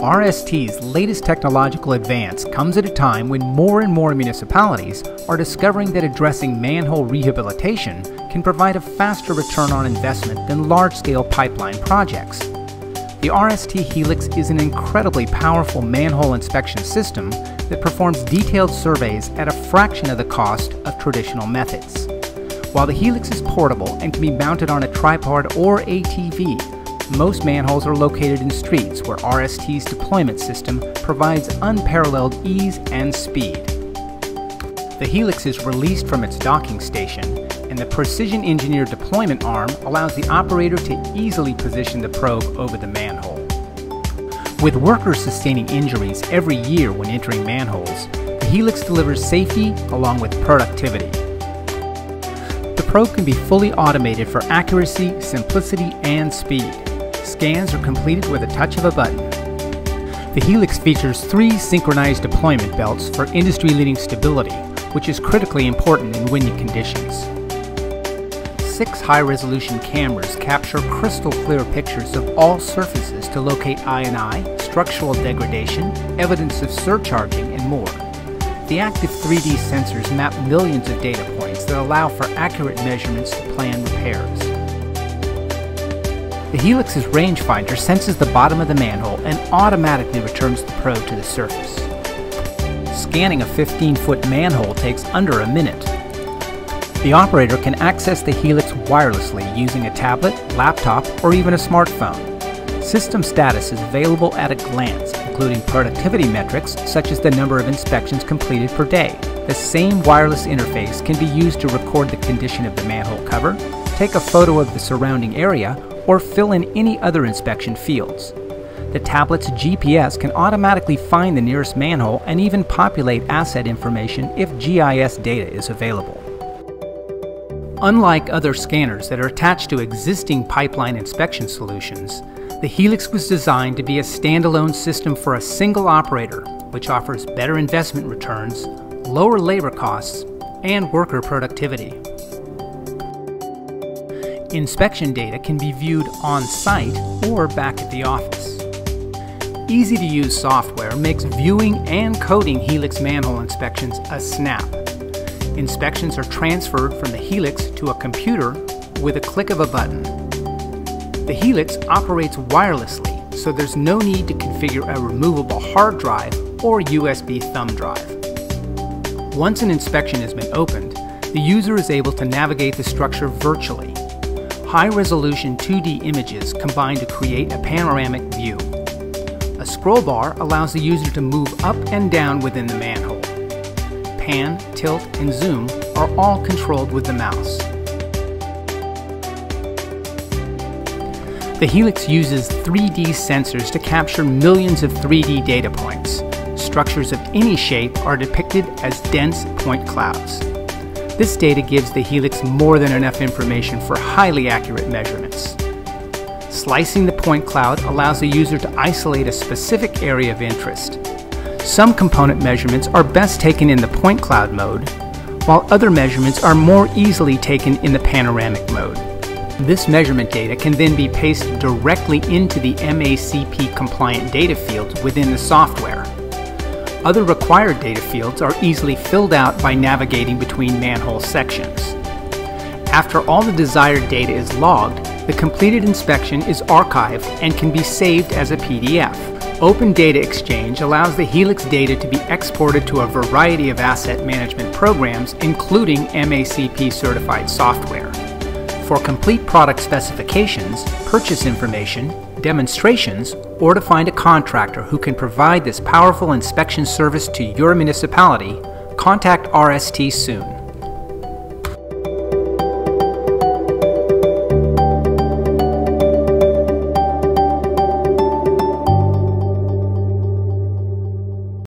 RST's latest technological advance comes at a time when more and more municipalities are discovering that addressing manhole rehabilitation can provide a faster return on investment than large-scale pipeline projects. The RST Helix is an incredibly powerful manhole inspection system that performs detailed surveys at a fraction of the cost of traditional methods. While the Helix is portable and can be mounted on a tripod or ATV, most manholes are located in streets where RST's deployment system provides unparalleled ease and speed. The Helix is released from its docking station, and the precision engineered deployment arm allows the operator to easily position the probe over the manhole. With workers sustaining injuries every year when entering manholes, the Helix delivers safety along with productivity. Probe can be fully automated for accuracy, simplicity, and speed. Scans are completed with a touch of a button. The Helix features three synchronized deployment belts for industry-leading stability, which is critically important in windy conditions. Six high-resolution cameras capture crystal clear pictures of all surfaces to locate I&I, structural degradation, evidence of surcharging, and more. The active 3D sensors map millions of data points that allow for accurate measurements to plan repairs. The Helix's rangefinder senses the bottom of the manhole and automatically returns the probe to the surface. Scanning a 15-foot manhole takes under a minute. The operator can access the Helix wirelessly using a tablet, laptop, or even a smartphone. System status is available at a glance, including productivity metrics such as the number of inspections completed per day. The same wireless interface can be used to record the condition of the manhole cover, take a photo of the surrounding area, or fill in any other inspection fields. The tablet's GPS can automatically find the nearest manhole and even populate asset information if GIS data is available. Unlike other scanners that are attached to existing pipeline inspection solutions, the Helix was designed to be a standalone system for a single operator, which offers better investment returns, lower labor costs, and worker productivity. Inspection data can be viewed on site or back at the office. Easy to use software makes viewing and coding Helix manhole inspections a snap. Inspections are transferred from the Helix to a computer with a click of a button. The Helix operates wirelessly, so there's no need to configure a removable hard drive or USB thumb drive. Once an inspection has been opened, the user is able to navigate the structure virtually high-resolution 2D images combine to create a panoramic view. A scroll bar allows the user to move up and down within the manhole. Pan, tilt, and zoom are all controlled with the mouse. The Helix uses 3D sensors to capture millions of 3D data points. Structures of any shape are depicted as dense point clouds. This data gives the Helix more than enough information for highly accurate measurements. Slicing the point cloud allows the user to isolate a specific area of interest. Some component measurements are best taken in the point cloud mode, while other measurements are more easily taken in the panoramic mode. This measurement data can then be pasted directly into the MACP compliant data fields within the software. Other required data fields are easily filled out by navigating between manhole sections. After all the desired data is logged, the completed inspection is archived and can be saved as a PDF. Open Data Exchange allows the Helix data to be exported to a variety of asset management programs, including MACP certified software. For complete product specifications, purchase information, demonstrations, or to find a contractor who can provide this powerful inspection service to your municipality, contact RST soon.